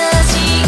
Cause you